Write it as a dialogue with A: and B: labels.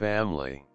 A: family.